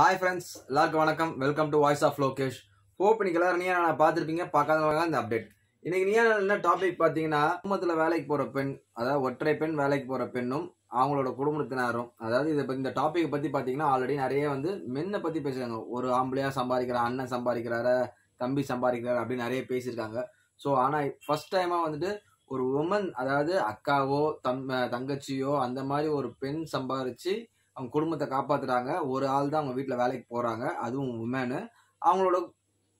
Hi friends எல்லாருக்கும் வணக்கம். Welcome to voice of Lokesh hope இன்னைக்கு எல்லாரும் நீயா நான் பார்த்துருப்பீங்க. பார்க்காதவங்க இந்த அப்டேட் இன்னைக்கு நீயா என்ன டாபிக் பார்த்தீங்கன்னா குடும்பத்தில் வேலைக்கு போகிற பெண் அதாவது ஒற்றை பெண் வேலைக்கு போகிற பெண்ணும் அவங்களோட குடும்பத்தினரும் அதாவது இதை பற்றி இந்த டாப்பிக்கை பற்றி பார்த்தீங்கன்னா ஆல்ரெடி நிறைய வந்து மென்னை பற்றி பேசுகிறாங்க ஒரு ஆம்பளையாக சம்பாதிக்கிற அண்ணன் சம்பாதிக்கிறார தம்பி சம்பாதிக்கிறாரு அப்படின்னு நிறைய பேசியிருக்காங்க. ஸோ ஆனால் ஃபர்ஸ்ட் டைமாக வந்துட்டு ஒரு உமன் அதாவது அக்காவோ தம் தங்கச்சியோ அந்த மாதிரி ஒரு பெண் சம்பாரிச்சு அவங்க குடும்பத்தை காப்பாத்துறாங்க. ஒரு ஆள் தான் அவங்க வீட்டில் வேலைக்கு போறாங்க. அதுவும் உமேனு அவங்களோட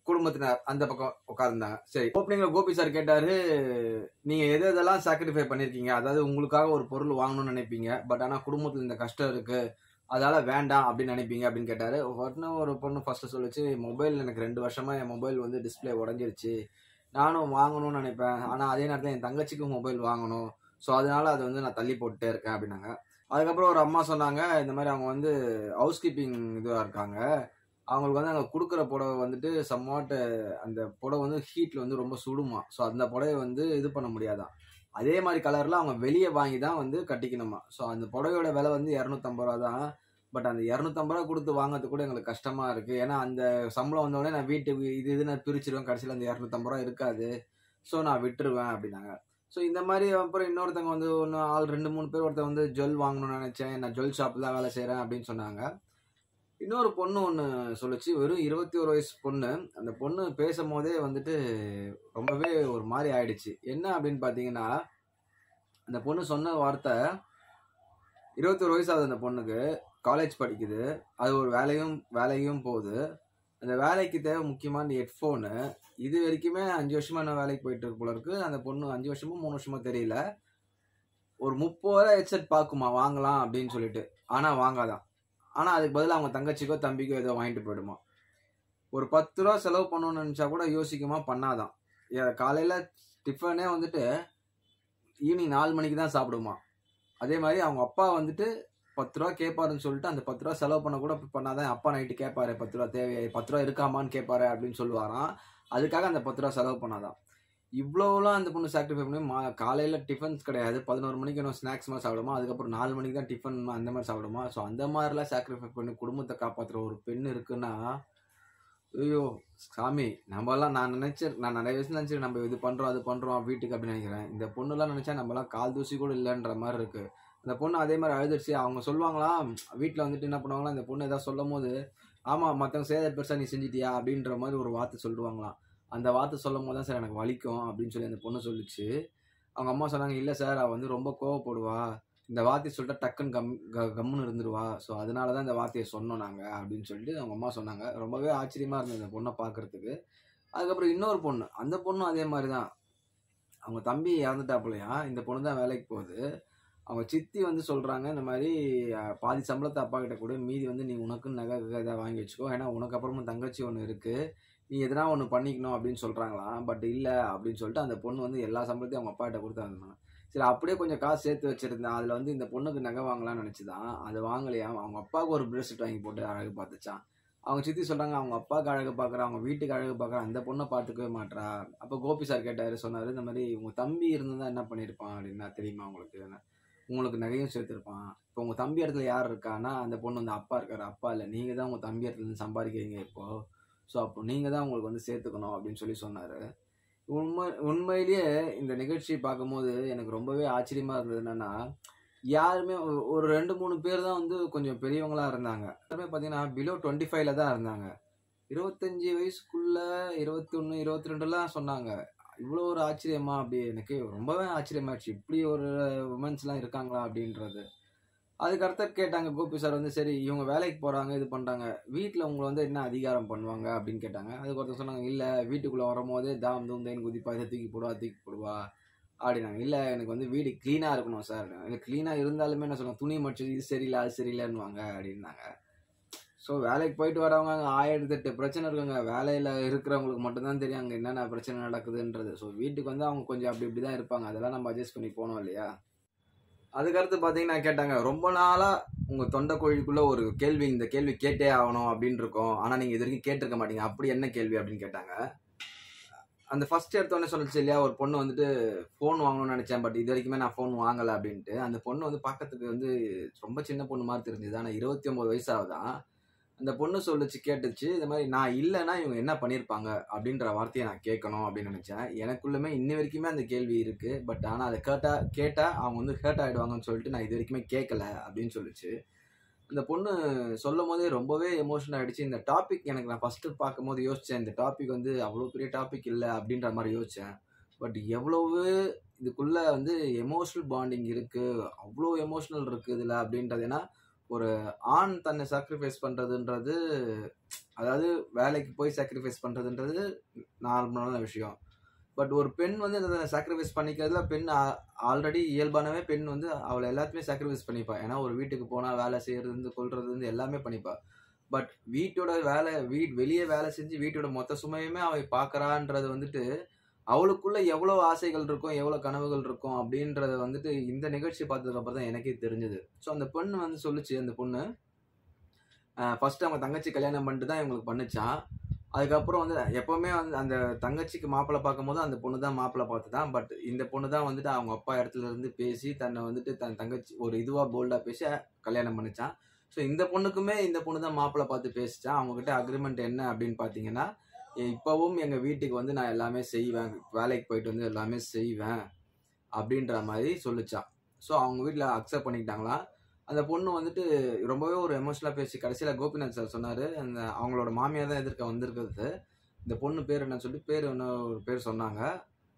குடும்பத்தினர் அந்த பக்கம் உட்காந்துருந்தாங்க சரி. ஓப்பனிங்ல கோபி சார் கேட்டாரு நீங்க எது எதெல்லாம் சாக்ரிஃபை பண்ணிருக்கீங்க? அதாவது உங்களுக்காக ஒரு பொருள் வாங்கணும்னு நினைப்பீங்க. பட் ஆனா குடும்பத்துல இந்த கஷ்டம் இருக்கு. அதால வேண்டாம் அப்படின்னு நினைப்பீங்க அப்படின்னு கேட்டாரு. உடனே ஒரு பொண்ணு ஃபர்ஸ்ட் சொல்லிச்சு மொபைல் எனக்கு ரெண்டு வருஷமா என் மொபைல் வந்து டிஸ்பிளே உடஞ்சிருச்சு. நானும் வாங்கணும்னு நினைப்பேன். ஆனா அதே நேரத்தில் என் தங்கச்சிக்கும் மொபைல் வாங்கணும். ஸோ அதனால அதை வந்து நான் தள்ளி போட்டுட்டே இருக்கேன் அப்படின்னாங்க. அதுக்கப்புறம் ஒரு அம்மா சொன்னாங்க இந்த மாதிரி அவங்க வந்து ஹவுஸ் கீப்பிங் இதுவாக இருக்காங்க. அவங்களுக்கு வந்து அங்கே கொடுக்குற புடவை வந்துட்டு சம்வாட் அந்த புடவை வந்து ஹீட்டில் வந்து ரொம்ப சுடுமா. ஸோ அந்த புடவை வந்து இது பண்ண முடியாதான். அதே மாதிரி கலரில் அவங்க வெளியே வாங்கி தான் வந்து கட்டிக்கணுமா. ஸோ அந்த புடவையோட விலை வந்து இரநூத்தம்பது ரூபா தான். பட் அந்த இரநூத்தம்பது ரூபா கொடுத்து வாங்குறது கூட எங்களுக்கு கஷ்டமாக இருக்குது ஏன்னா அந்த சம்பளம் வந்தோடனே நான் வீட்டுக்கு இது இது நான் பிரிச்சிருவேன். கடைசியில் அந்த இரநூத்தம்பது ரூபா இருக்காது. ஸோ நான் விட்டுருவேன் அப்படின்னாங்க. ஸோ இந்த மாதிரி அப்புறம் இன்னொருத்தவங்க வந்து ஒன்று ஆள் ரெண்டு மூணு பேர் ஒருத்தர் வந்து ஜுவல் வாங்கணும்னு நினச்சேன். நான் ஜுவல் ஷாப்பில் தான் வேலை செய்கிறேன் அப்படின்னு சொன்னாங்க. இன்னொரு பொண்ணு ஒன்று சொல்லுச்சு. வெறும் இருபத்தி ஒரு வயசு பொண்ணு. அந்த பொண்ணு பேசும் போதே வந்துட்டு ரொம்பவே ஒரு மாதிரி ஆயிடுச்சு. என்ன அப்படின்னு பார்த்தீங்கன்னா அந்த பொண்ணு சொன்ன வார்த்தை இருபத்தி ஒரு வயசு ஆகுது அந்த பொண்ணுக்கு. காலேஜ் படிக்குது. அது ஒரு வேலையும் வேலையும் போகுது. அந்த வேலைக்கு தேவை முக்கியமான ஹெட்ஃபோனு இது வரைக்குமே அஞ்சு வருஷமா என்ன வேலைக்கு போயிட்டு இருக்கு போல இருக்கு. அந்த பொண்ணு அஞ்சு வருஷமும் மூணு வருஷமோ தெரியல. ஒரு முப்பது ரூபா ஹெட்செட் பார்க்குமா? வாங்கலாம் அப்படின்னு சொல்லிட்டு. ஆனால் வாங்காதான் ஆனால் அதுக்கு பதிலாக அவங்க தங்கச்சிக்கோ தம்பிக்கோ ஏதோ வாங்கிட்டு போயிடுமா? ஒரு பத்து ரூபா செலவு பண்ணணும்னு நினச்சா கூட யோசிக்குமா? பண்ணாதான் காலையில் டிஃபனே வந்துட்டு ஈவினிங் நாலு மணிக்கு தான் சாப்பிடுமா? அதே மாதிரி அவங்க அப்பா வந்துட்டு பத்து ரூபா கேட்பாருன்னு சொல்லிட்டு அந்த பத்து ரூபா செலவு பண்ண கூட பண்ணாதான் அப்பா நைட்டு கேட்பாரு பத்து ரூபா தேவை பத்து ரூபா இருக்காமான்னு கேட்பாரு அப்படின்னு சொல்லுவாராம். அதுக்காக அந்த பத்து ரூபா செலவு பண்ணாதான். இவ்வளோலாம் அந்த பொண்ணு சாக்ரிஃபை பண்ணி மா காலையில் டிஃபன்ஸ் கிடையாது. பதினோரு மணிக்கு இன்னும் ஸ்நாக்ஸ் மாதிரி சாப்பிடுமா? அதுக்கப்புறம் நாலு மணிக்கு தான் டிஃபன் அந்த மாதிரி சாப்பிடுமா? ஸோ அந்த மாதிரிலாம் சாக்ரிஃபை பண்ணி குடும்பத்தை காப்பாற்றுற ஒரு பெண் இருக்குன்னா ஐயோ சாமி நம்மலாம் நான் நினச்சேன் நான் நிறைய விஷயம் நினைச்சேன் நம்ம இது பண்ணுறோம் அது பண்ணுறோம் வீட்டுக்கு அப்படின்னு நினைக்கிறேன். இந்த பொண்ணுலாம் நினச்சா நம்மலாம் கால் தூசி கூட இல்லைன்ற மாதிரி இருக்குது அந்த பொண்ணு அதே மாதிரி அழுதுடுச்சு. அவங்க சொல்லுவாங்களாம் வீட்டில் வந்துட்டு என்ன பண்ணுவாங்களா இந்த பொண்ணு எதாவது சொல்லும் போது ஆமாம் மற்றவங்க செய்த பெருசாக நீ செஞ்சிட்டியா அப்படின்ற மாதிரி ஒரு வார்த்தை சொல்லுவாங்களாம். அந்த வார்த்தை சொல்லும் போது தான் சார் எனக்கு வலிக்கும் அப்படின்னு சொல்லி அந்த பொண்ணு சொல்லிச்சு. அவங்க அம்மா சொன்னாங்க இல்லை சார் அவள் வந்து ரொம்ப கோவப்படுவா. இந்த வார்த்தையை சொல்லிட்டா டக்குன்னு கம் க- கம்முன்னு இருந்துருவா. ஸோ அதனால தான் இந்த வார்த்தையை சொன்னோம் நாங்கள் அப்படின்னு சொல்லிட்டு அவங்க அம்மா சொன்னாங்க. ரொம்பவே ஆச்சரியமாக இருந்தது அந்த பொண்ணை பார்க்குறதுக்கு. அதுக்கப்புறம் இன்னொரு பொண்ணு அந்த பொண்ணும் அதே மாதிரி தான் அவங்க தம்பி இறந்துட்டாப்புலையா இந்த பொண்ணு தான் வேலைக்கு போகுது. அவங்க சித்தி வந்து சொல்கிறாங்க இந்த மாதிரி பாதி சம்பளத்தை அப்பா கிட்ட கூட மீதி வந்து நீ உனக்குன்னு நகை இதை வாங்கி வச்சுக்கோ. ஏன்னா உனக்கு அப்புறமா தங்கச்சி ஒன்று இருக்குது நீ எதனா ஒன்று பண்ணிக்கணும் அப்படின்னு சொல்கிறாங்களாம் பட் இல்லை அப்படின்னு சொல்லிட்டு அந்த பொண்ணு வந்து எல்லா சம்பளத்தையும் அவங்க அப்பா கிட்ட கொடுத்து வந்தாங்க. சரி அப்படியே கொஞ்சம் காசு சேர்த்து வச்சிருந்தேன். அதில் வந்து இந்த பொண்ணுக்கு நகை வாங்கலாம்னு நினச்சிதான். அது வாங்கலையா? அவங்க அப்பாவுக்கு ஒரு பிரேஸ்லெட் வாங்கி போட்டு அழகு பார்த்துச்சான் அவங்க சித்தி சொல்கிறாங்க அவங்க அப்பாவுக்கு அழகு பார்க்குறா அவங்க வீட்டுக்கு அழகு பார்க்குறா அந்த பொண்ணை பார்த்துக்கவே மாட்றா. அப்போ கோபி சார் கேட்டார் சொன்னார் இந்த மாதிரி உங்கள் தம்பி இருந்தால் என்ன பண்ணியிருப்பான் அப்படின்னா தெரியுமா உங்களுக்கு? உங்களுக்கு நகையும் சேர்த்துருப்பான். இப்போ உங்கள் தம்பி இடத்துல யார் இருக்கான்னா அந்த பொண்ணு வந்து அப்பா இருக்காரு. அப்பா இல்லை நீங்கள் தான் உங்கள் தம்பி இடத்துல இருந்து சம்பாதிக்கிறீங்க இப்போ. ஸோ அப்போ நீங்கள் தான் உங்களுக்கு வந்து சேர்த்துக்கணும் அப்படின்னு சொல்லி சொன்னார். உண்மை உண்மையிலேயே இந்த நிகழ்ச்சி பார்க்கும்போது எனக்கு ரொம்பவே ஆச்சரியமாக இருந்தது என்னென்னா யாருமே ஒரு- ரெண்டு மூணு பேர் தான் வந்து கொஞ்சம் பெரியவங்களாக இருந்தாங்க. எல்லாருமே பார்த்தீங்கன்னா பிலோ டுவெண்ட்டி ஃபைவ்ல தான் இருந்தாங்க. இருபத்தஞ்சி வயசுக்குள்ளே இருபத்தி ஒன்று இருபத்தி ரெண்டுலாம் சொன்னாங்க. இவ்வளோ ஒரு ஆச்சரியமா? அப்படி எனக்கு ரொம்பவே ஆச்சரியமாயிடுச்சு. இப்படி ஒரு உமன்ஸ்லாம் இருக்காங்களா அப்படின்றது. அதுக்கு கேட்டாங்க கோபி சார் வந்து சரி இவங்க வேலைக்கு போகிறாங்க இது பண்ணுறாங்க வீட்டில் உங்களை வந்து என்ன அதிகாரம் பண்ணுவாங்க அப்படின்னு கேட்டாங்க. அதுக்கு ஒருத்தர் சொன்னாங்க இல்லை வீட்டுக்குள்ளே வரும்போதே தாம் தூம் தேன் குதிப்பா இதை தூக்கி போடுவா தூக்கி போடுவா. அப்படின்னாங்க. இல்லை எனக்கு வந்து வீடு க்ளீனாக இருக்கணும் சார் எனக்கு க்ளீனாக இருந்தாலுமே என்ன சொல்லுவாங்க துணி மடிச்சது இது சரியில்லை அது சரியில்லைன்னுவாங்க அப்படின்னாங்க. ஸோ வேலைக்கு போயிட்டு வரவங்க அங்கே ஆயிரத்தி எட்டு பிரச்சனை இருக்குங்க. வேலையில் இருக்கிறவங்களுக்கு மட்டும்தான் தெரியும் அங்கே என்னென்ன பிரச்சனை நடக்குதுன்றது. ஸோ வீட்டுக்கு வந்து அவங்க கொஞ்சம் அப்படி இப்படி தான் இருப்பாங்க. அதெல்லாம் நம்ம அட்ஜஸ்ட் பண்ணி போனோம் இல்லையா? அதுக்கடுத்து பார்த்தீங்கன்னா கேட்டாங்க ரொம்ப நாளாக உங்கள் தொண்டை கோழிக்குள்ள ஒரு கேள்வி இந்த கேள்வி கேட்டே ஆகணும் அப்படின்னு இருக்கும். ஆனால் நீங்கள் இது வரைக்கும் கேட்டிருக்க மாட்டீங்க. அப்படி என்ன கேள்வி அப்படின்னு கேட்டாங்க. அந்த ஃபர்ஸ்ட் எடுத்தோடனே சொல்லிச்சு இல்லையா ஒரு பொண்ணு வந்துட்டு ஃபோன் வாங்கணும்னு நினச்சேன். பட் இது வரைக்குமே நான் ஃபோன் வாங்கலை அப்படின்ட்டு. அந்த பொண்ணு வந்து பார்க்கறதுக்கு வந்து ரொம்ப சின்ன பொண்ணு மாதிரி தெரிஞ்சுது. ஆனால் இருபத்தி ஒம்பது வயசு ஆகுதான் அந்த பொண்ணு சொல்லுச்சு கேட்டுச்சு இந்த மாதிரி நான் இல்லைன்னா இவங்க என்ன பண்ணியிருப்பாங்க அப்படின்ற வார்த்தையை நான் கேட்கணும் அப்படின்னு நினச்சேன். எனக்குள்ளுமே இன்ன வரைக்குமே அந்த கேள்வி இருக்குது பட் ஆனால் அதை கேட்டா கேட்டால் அவங்க வந்து ஹேர்ட் ஆகிடுவாங்கன்னு சொல்லிட்டு நான் இது வரைக்குமே கேட்கல அப்படின்னு சொல்லிச்சு. அந்த பொண்ணு சொல்லும் போதே ரொம்பவே எமோஷனல் ஆகிடுச்சு இந்த டாபிக் எனக்கு நான் ஃபஸ்ட்டு பார்க்கும்போது யோசித்தேன் இந்த டாபிக் வந்து அவ்வளோ பெரிய டாபிக் இல்லை அப்படின்ற மாதிரி யோசித்தேன் பட் எவ்வளவு இதுக்குள்ளே வந்து எமோஷ்னல் பாண்டிங் இருக்குது அவ்வளோ எமோஷ்னல் இருக்குது இதில் அப்படின்றது ஏன்னா ஒரு ஆண் தன்னை சாக்ரிஃபைஸ் பண்ணுறதுன்றது அதாவது வேலைக்கு போய் சாக்ரிஃபைஸ் பண்ணுறதுன்றது நார்மலான விஷயம். பட் ஒரு பெண் வந்து இந்த சாக்ரிஃபைஸ் பண்ணிக்கிறதுல பெண் ஆல்ரெடி இயல்பானவே பெண் வந்து அவளை எல்லாத்தையுமே சாக்ரிஃபைஸ் பண்ணிப்பா. ஏன்னா ஒரு வீட்டுக்கு போனால் வேலை செய்யறது கொள்றது வந்து எல்லாமே பண்ணிப்பா. பட் வீட்டோட வேலை வீட் வெளியே வேலை செஞ்சு வீட்டோட மொத்த சுமையுமே அவள் பார்க்குறான்றது வந்துட்டு அவளுக்குள்ள எவ்வளோ ஆசைகள் இருக்கும் எவ்வளோ கனவுகள் இருக்கும் அப்படின்றத வந்துட்டு இந்த நிகழ்ச்சி பார்த்ததுக்கு அப்புறம் தான் எனக்கே தெரிஞ்சது. ஸோ அந்த பொண்ணு வந்து சொல்லுச்சு அந்த பொண்ணு ஃபர்ஸ்ட் அவங்க தங்கச்சி கல்யாணம் பண்ணிட்டு தான் இவங்களுக்கு பண்ணுச்சான் அதுக்கப்புறம் வந்து எப்போவுமே வந்து அந்த தங்கச்சிக்கு மாப்பிள்ளை பார்க்கும்போது அந்த பொண்ணு தான் மாப்பிள்ளை பார்த்து தான் பட் இந்த பொண்ணு தான் வந்துட்டு அவங்க அப்பா இடத்துல இருந்து பேசி தன்னை வந்துட்டு தன் தங்கச்சி ஒரு இதுவாக போல்டாக பேசி கல்யாணம் பண்ணிச்சான் ஸோ இந்த பொண்ணுக்குமே இந்த பொண்ணு தான் மாப்பிள்ளை பார்த்து பேசிச்சான் அவங்ககிட்ட அக்ரிமெண்ட் என்ன அப்படின்னு பார்த்தீங்கன்னா இப்போவும் எங்கள் வீட்டுக்கு வந்து நான் எல்லாமே செய்வேன். வேலைக்கு போயிட்டு வந்து எல்லாமே செய்வேன் அப்படின்ற மாதிரி சொல்லிச்சான் ஸோ அவங்க வீட்டில் அக்செப்ட் பண்ணிக்கிட்டாங்களா? அந்த பொண்ணு வந்துட்டு ரொம்பவே ஒரு எமோஷனலாக பேசி கடைசியில் கோபிநாத் சார் சொன்னார் அந்த அவங்களோட மாமியார் தான் எதிர்க்க வந்திருக்கிறது. இந்த பொண்ணு பேர் என்ன சொல்லி பேர் என்ன ஒரு பேர் சொன்னாங்க.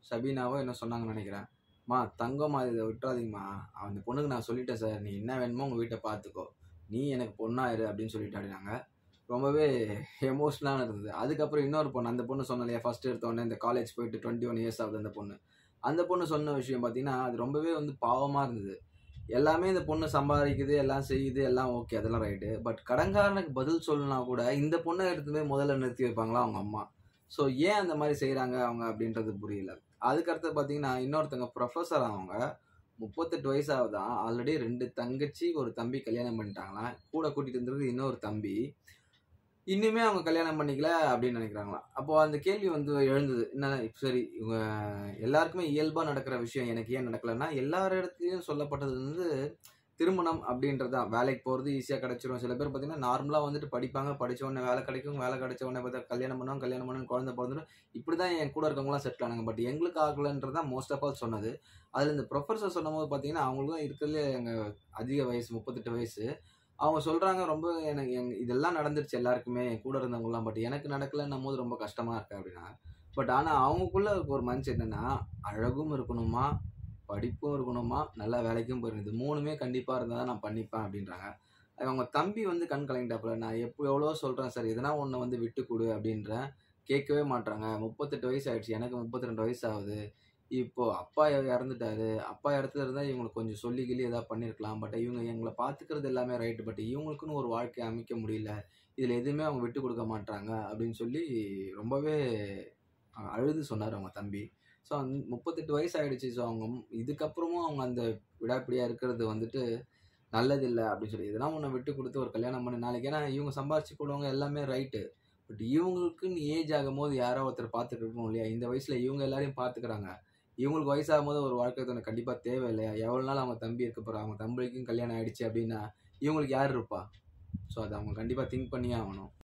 ஷபீனாவோ என்ன சொன்னாங்கன்னு நினைக்கிறேன். மா தங்கம்மா இதை விட்டுறாதீங்கம்மா. அந்த பொண்ணுக்கு நான் சொல்லிட்டேன் சார் நீ என்ன வேணுமோ உங்கள் வீட்டை பார்த்துக்கோ. நீ எனக்கு பொண்ணாயிரு அப்படின்னு சொல்லிட்டு அப்படின்னாங்க. ரொம்பவே எமோஷ்னலாக இருந்தது அதுக்கப்புறம் இன்னொரு பொண்ணு அந்த பொண்ணு சொன்னலையா ஃபஸ்ட் எடுத்தோடனே இந்த காலேஜ் போயிட்டு டுவெண்ட்டி ஒன் இயர்ஸ் ஆகுது அந்த பொண்ணு. அந்த பொண்ணு சொன்ன விஷயம் பார்த்தீங்கன்னா அது ரொம்பவே வந்து பாவமாக இருந்தது. எல்லாமே இந்த பொண்ணு சம்பாதிக்குது எல்லாம் செய்யுது எல்லாம் ஓகே அதெல்லாம் ரைட்டு பட் கடன்காரனுக்கு பதில் சொல்லணும்னா கூட இந்த பொண்ணை எடுத்து போய் முதல்ல நிறுத்தி வைப்பாங்களா அவங்க அம்மா. ஸோ ஏன் அந்த மாதிரி செய்கிறாங்க அவங்க அப்படின்றது புரியல. அதுக்கடுத்து பார்த்தீங்கன்னா இன்னொருத்தங்க ப்ரொஃபஸர் அவங்க முப்பத்தெட்டு வயசாகுதான் ஆல்ரெடி ரெண்டு தங்கச்சி ஒரு தம்பி கல்யாணம் பண்ணிட்டாங்களாம். கூட கூட்டிகிட்டு இருந்தது இன்னொரு தம்பி. இன்னுமே அவங்க கல்யாணம் பண்ணிக்கல அப்படின்னு நினைக்கிறாங்களாம் அப்போ அந்த கேள்வி வந்து எழுந்தது. என்ன சரி இவங்க எல்லாருக்குமே இயல்பாக நடக்கிற விஷயம் எனக்கு ஏன் நடக்கலன்னா எல்லார் இடத்துலையும் சொல்லப்பட்டது வந்து திருமணம் அப்படின்றது. தான் வேலைக்கு போகிறது ஈஸியாக கிடச்சிரும். சில பேர் பார்த்தீங்கன்னா நார்மலாக வந்துட்டு படிப்பாங்க. படித்த உடனே வேலை கிடைக்கும். வேலை கிடைச்ச உடனே பார்த்தா கல்யாணம் பண்ணுவோம் கல்யாணம் பண்ணணும் குழந்தை பிறந்துடும் இப்படி தான் என் கூட இருக்கவங்களாம் செட்டில் ஆனாங்க. பட் எங்களுக்கு ஆகலைன்றது தான் மோஸ்ட் ஆஃப் ஆல் சொன்னது. அதில் இந்த ப்ரொஃபஸர் சொன்னபோது பார்த்தீங்கன்னா அவங்களுக்கு தான் இருக்கிறதுலே எங்கள் அதிக வயசு முப்பத்தெட்டு வயசு. அவங்க சொல்கிறாங்க ரொம்ப எனக்கு எங் இதெல்லாம் நடந்துருச்சு எல்லாருக்குமே என் கூட இருந்தவங்களாம் பட் எனக்கு நடக்கலைன்னும் போது ரொம்ப கஷ்டமாக இருக்கு அப்படின்னா பட் ஆனால் அவங்களுக்குள்ள ஒரு மனசு என்னென்னா அழகும் இருக்கணுமா படிப்பும் இருக்கணுமா நல்லா வேலைக்கும் போயிருந்தது மூணுமே கண்டிப்பாக இருந்தால் தான் நான் பண்ணிப்பேன் அப்படின்றாங்க. அவங்க தம்பி வந்து கண் கலங்கிட்டாப்புல நான் எப்போ எவ்வளோ சொல்கிறேன் சார் எதனா ஒன்று வந்து விட்டு கொடு அப்படின்றேன் கேட்கவே மாட்டாங்க முப்பத்தெட்டு வயசு ஆயிடுச்சு எனக்கு முப்பத்தி ரெண்டு வயசு ஆகுது. இப்போ அப்பா இறந்துட்டாரு. அப்பா இடத்துல இருந்தால் இவங்களுக்கு கொஞ்சம் சொல்லி கிளி ஏதாவது பண்ணியிருக்கலாம் பட் இவங்க எங்களை பார்த்துக்கிறது எல்லாமே ரைட்டு பட் இவங்களுக்குன்னு ஒரு வாழ்க்கையை அமைக்க முடியல. இதில் எதுவுமே அவங்க விட்டு கொடுக்க மாட்டாங்க அப்படின்னு சொல்லி ரொம்பவே அழுது சொன்னார் அவங்க தம்பி. ஸோ அந் முப்பத்தெட்டு வயசு ஆகிடுச்சு ஸோ அவங்க இதுக்கப்புறமும் அவங்க அந்த விடாப்பிடியாக இருக்கிறது வந்துட்டு நல்லதில்லை அப்படின்னு சொல்லி இதெல்லாம் ஒன்று விட்டு கொடுத்து ஒரு கல்யாணம் பண்ணி. நாளைக்கு ஏன்னா இவங்க சம்பாரிச்சு போடுவாங்க எல்லாமே ரைட்டு பட் இவங்களுக்குன்னு ஏஜ் ஆகும்போது யாரோ ஒருத்தர் பார்த்துட்டு இருக்கணும் இல்லையா? இந்த வயசில் இவங்க எல்லாரையும் பார்த்துக்கிறாங்க இவங்களுக்கு வயசாகும் போது ஒரு வாழ்க்கை துணை கண்டிப்பாக தேவை இல்லையா எவ்வளோ நாள் அவங்க தம்பி இருக்க போகிறா அவங்க தம்பிக்கும் கல்யாணம் ஆகிடுச்சு அப்படின்னா இவங்களுக்கு யார் இருப்பா? ஸோ அதை அவங்க கண்டிப்பாக திங்க் பண்ணியே ஆகணும்.